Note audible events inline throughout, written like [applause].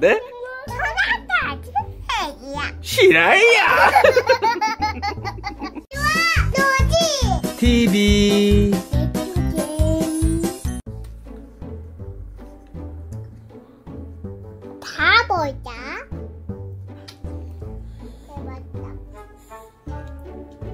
네? 싫어요. 노지. TV. 다 보자.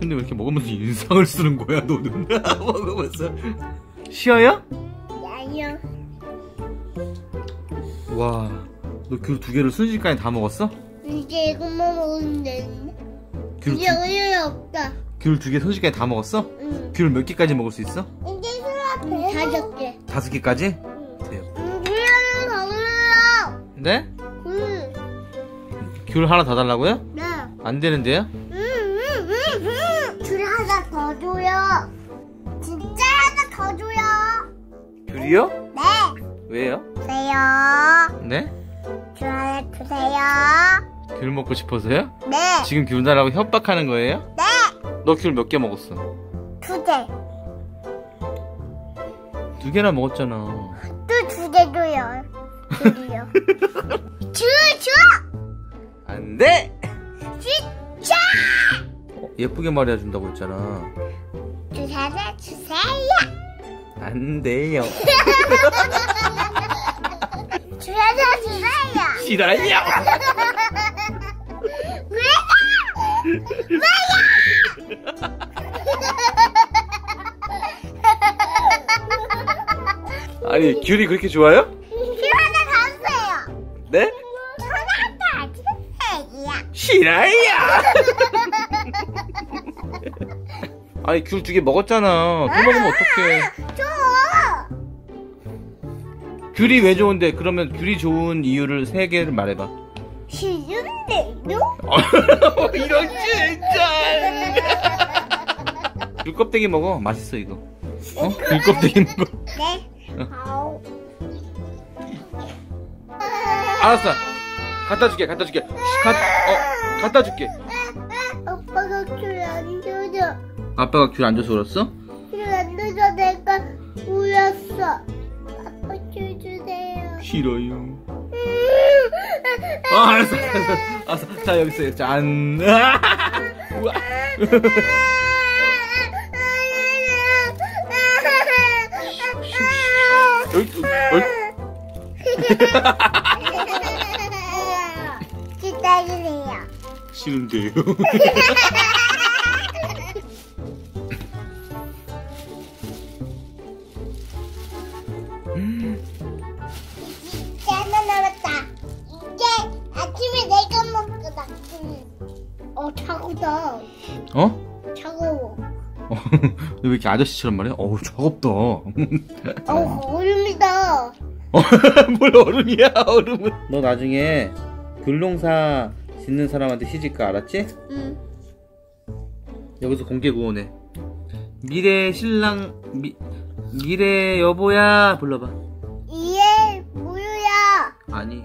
근데 왜 이렇게 먹으면서 인상을 쓰는 거야, 너는? [laughs] 먹으면서. 쉬어요? 야요. 와, 너 귤 두 개를 순식간에 다 먹었어? 이제 이것만 먹으면 되는데. 귤 이제 의욕이 없다. 두개 순식간에 다 먹었어? 응. 귤 몇 개까지 먹을 수 있어? 이제 수업 다섯 개. 다섯 개까지? 응. 돼요. 응, 그래요, 더 그래요. 네? 응. 귤 하나 더 달라고요? 네. 안 되는데요? 응, 응, 응, 응. 줄 하나 더 줘요. 진짜 하나 더 줘요. 귤이요? 네. 왜요? 주세요. 네? 줄 하나 주세요. 귤 먹고 싶어서요? 네. 지금 귤 달라고 협박하는 거예요? 네. 너 귤 몇 개 먹었어? 두 개. 두 개나 먹었잖아. 또 두개 줘요. 줄이요. 줄, 줄! 안 돼! 진짜! 어, 예쁘게 말해준다고 했잖아. 줄 하나 주세요. 안 돼요. [laughs] 줄 하나 주세요. 싫어요. 아니 귤이 그렇게 좋아요? 줄 하나 더 주세요. 네? 줄 하나 주세요. 싫어요. 아니 귤 두 개 먹었잖아. 또 먹으면 어떡해? 줘! 귤이 왜 좋은데? 그러면 귤이 좋은 이유를 세 개를 말해봐. 싫은데요? [laughs] 이런 진짜. [laughs] 귤 껍데기 먹어. 맛있어 이거. 어? 귤 껍데기 먹어. 네. 아우. 알았어. 갖다 줄게. 갖다 줄게. 가, 어, 갖다 줄게. 오빠가 귤 안 줘줘. 아빠가 귤 안 줘서 울었어? 귤 안 줘서 내가 울었어. 싫어요. 아, 알았어, 알았어, 알았어. 자, 여기 있어요. 짠. 우와. 어이, [laughs] 기다리세요. 싫은데요. [laughs] 차고다. 어? 차가워. 어, [laughs] 왜 이렇게 아저씨처럼 말해? 어우, 차갑다. 어, 얼음이다. 어, [laughs] 뭘 얼음이야, 얼음은. 너 나중에 귤농사 짓는 사람한테 시집가, 알았지? 응. 여기서 공개 구원해. 미래 신랑, 미, 미래 여보야, 불러봐. 이에 무유야. 아니.